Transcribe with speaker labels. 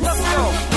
Speaker 1: Let's go.